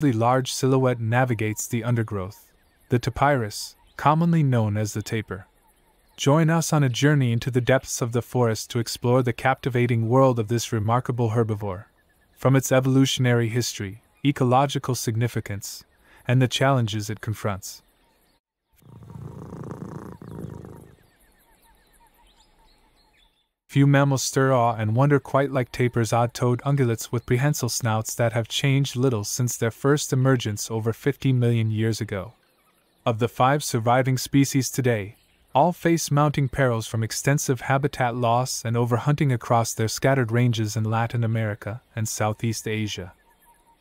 large silhouette navigates the undergrowth, the tapirus, commonly known as the tapir. Join us on a journey into the depths of the forest to explore the captivating world of this remarkable herbivore, from its evolutionary history, ecological significance, and the challenges it confronts. Few mammals stir awe and wonder quite like tapirs, odd toed ungulates with prehensile snouts that have changed little since their first emergence over 50 million years ago. Of the five surviving species today, all face mounting perils from extensive habitat loss and overhunting across their scattered ranges in Latin America and Southeast Asia.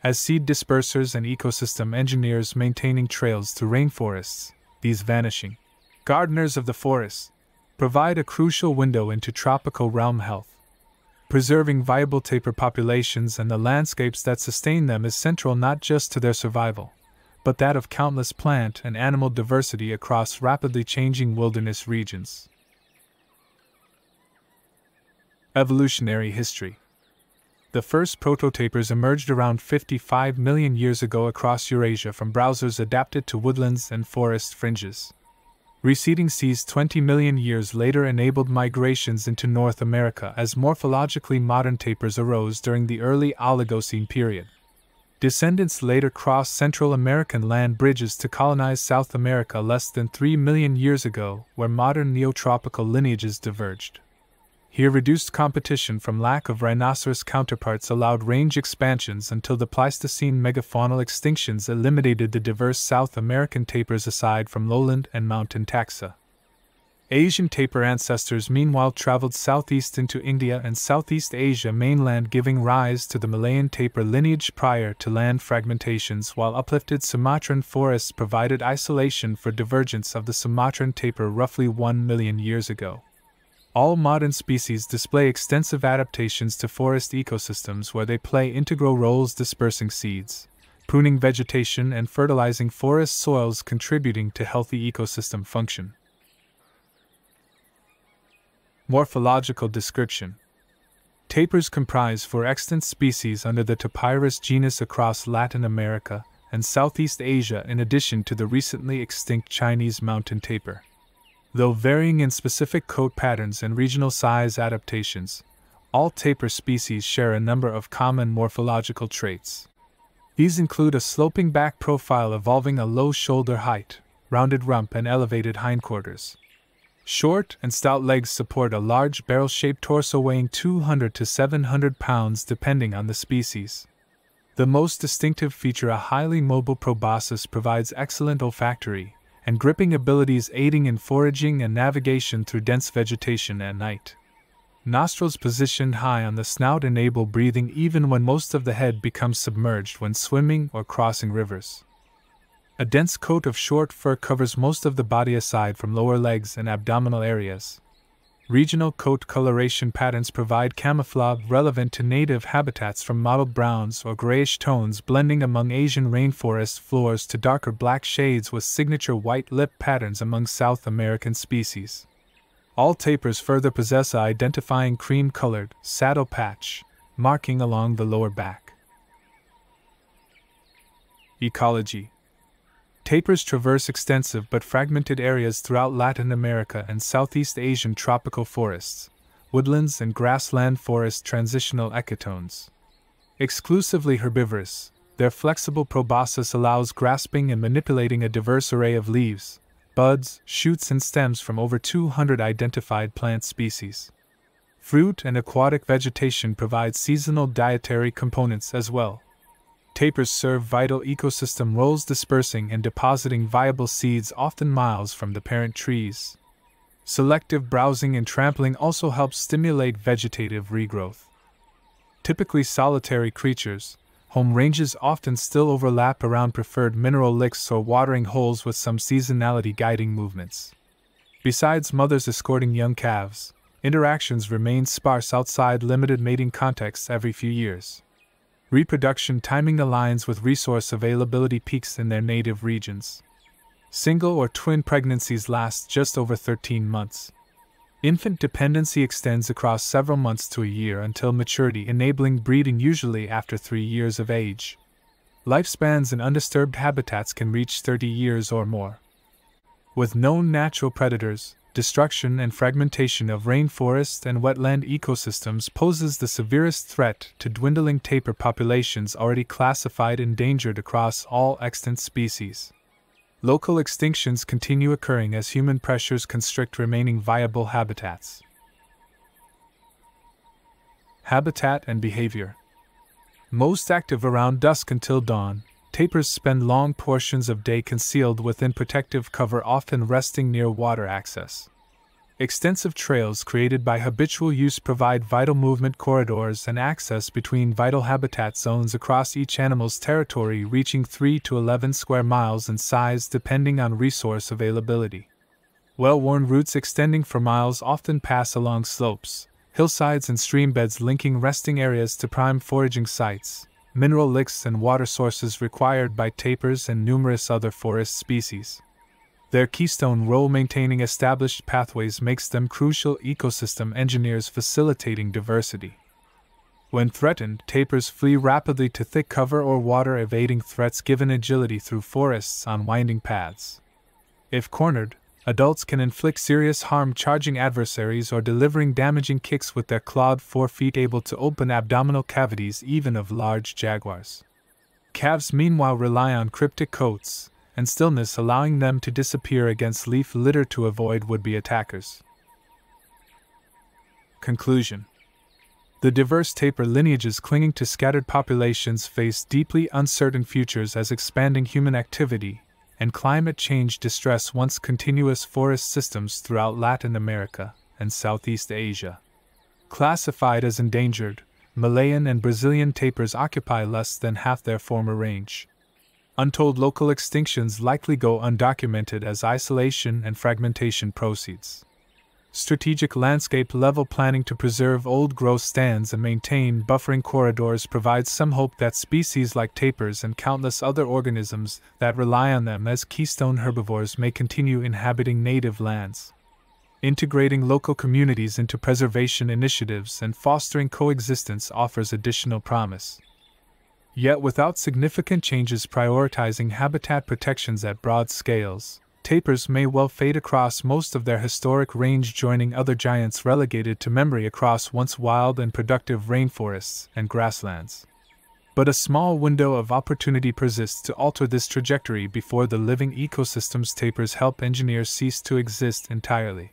As seed dispersers and ecosystem engineers maintaining trails through rainforests, these vanishing gardeners of the forest provide a crucial window into tropical realm health. Preserving viable tapir populations and the landscapes that sustain them is central not just to their survival, but that of countless plant and animal diversity across rapidly changing wilderness regions. Evolutionary History The first prototapirs emerged around 55 million years ago across Eurasia from browsers adapted to woodlands and forest fringes. Receding seas 20 million years later enabled migrations into North America as morphologically modern tapirs arose during the early Oligocene period. Descendants later crossed Central American land bridges to colonize South America less than 3 million years ago, where modern neotropical lineages diverged. Here, reduced competition from lack of rhinoceros counterparts allowed range expansions until the Pleistocene megafaunal extinctions eliminated the diverse South American tapirs aside from lowland and mountain taxa. Asian tapir ancestors meanwhile traveled southeast into India and Southeast Asia mainland, giving rise to the Malayan tapir lineage prior to land fragmentations, while uplifted Sumatran forests provided isolation for divergence of the Sumatran tapir roughly 1 million years ago. All modern species display extensive adaptations to forest ecosystems where they play integral roles dispersing seeds, pruning vegetation, and fertilizing forest soils, contributing to healthy ecosystem function. Morphological description Tapirs comprise four extant species under the Tapirus genus across Latin America and Southeast Asia, in addition to the recently extinct Chinese mountain tapir. Though varying in specific coat patterns and regional size adaptations, all tapir species share a number of common morphological traits. These include a sloping back profile evolving a low shoulder height, rounded rump, and elevated hindquarters. Short and stout legs support a large barrel shaped torso weighing 200 to 700 pounds depending on the species. The most distinctive feature, a highly mobile proboscis, provides excellent olfactory and gripping abilities aiding in foraging and navigation through dense vegetation at night. Nostrils positioned high on the snout enable breathing even when most of the head becomes submerged when swimming or crossing rivers. A dense coat of short fur covers most of the body aside from lower legs and abdominal areas. Regional coat coloration patterns provide camouflage relevant to native habitats from mottled browns or grayish tones blending among Asian rainforest floors to darker black shades with signature white lip patterns among South American species. All tapirs further possess a identifying cream colored saddle patch marking along the lower back. Ecology Tapirs traverse extensive but fragmented areas throughout Latin America and Southeast Asian tropical forests, woodlands, and grassland forest transitional ecotones. Exclusively herbivorous, their flexible proboscis allows grasping and manipulating a diverse array of leaves, buds, shoots, and stems from over 200 identified plant species. Fruit and aquatic vegetation provide seasonal dietary components as well tapirs serve vital ecosystem roles dispersing and depositing viable seeds often miles from the parent trees. Selective browsing and trampling also help stimulate vegetative regrowth. Typically solitary creatures, home ranges often still overlap around preferred mineral licks or watering holes with some seasonality guiding movements. Besides mothers escorting young calves, interactions remain sparse outside limited mating contexts every few years. Reproduction timing aligns with resource availability peaks in their native regions. Single or twin pregnancies last just over 13 months. Infant dependency extends across several months to a year until maturity, enabling breeding usually after three years of age. Lifespans in undisturbed habitats can reach 30 years or more. With known natural predators, destruction and fragmentation of rainforest and wetland ecosystems poses the severest threat to dwindling tapir populations already classified endangered across all extant species. Local extinctions continue occurring as human pressures constrict remaining viable habitats. Habitat and behavior. Most active around dusk until dawn, tapirs spend long portions of day concealed within protective cover, often resting near water access. Extensive trails created by habitual use provide vital movement corridors and access between vital habitat zones across each animal's territory, reaching 3 to 11 square miles in size depending on resource availability. Well worn routes extending for miles often pass along slopes, hillsides and streambeds linking resting areas to prime foraging sites, mineral licks and water sources required by tapirs and numerous other forest species. Their keystone role maintaining established pathways makes them crucial ecosystem engineers facilitating diversity. When threatened, tapirs flee rapidly to thick cover or water, evading threats given agility through forests on winding paths. If cornered, adults can inflict serious harm charging adversaries or delivering damaging kicks with their clawed forefeet able to open abdominal cavities even of large jaguars. Calves meanwhile rely on cryptic coats and stillness allowing them to disappear against leaf litter to avoid would-be attackers. Conclusion The diverse tapir lineages clinging to scattered populations face deeply uncertain futures as expanding human activity and climate change distress once continuous forest systems throughout Latin America and Southeast Asia. Classified as endangered, Malayan and Brazilian tapirs occupy less than half their former range. Untold local extinctions likely go undocumented as isolation and fragmentation proceeds strategic landscape level planning to preserve old growth stands and maintain buffering corridors provides some hope that species like tapirs and countless other organisms that rely on them as keystone herbivores may continue inhabiting native lands. Integrating local communities into preservation initiatives and fostering coexistence offers additional promise. Yet, without significant changes prioritizing habitat protections at broad scales, tapirs may well fade across most of their historic range, joining other giants relegated to memory across once wild and productive rainforests and grasslands. But a small window of opportunity persists to alter this trajectory before the living ecosystems tapirs help engineers cease to exist entirely.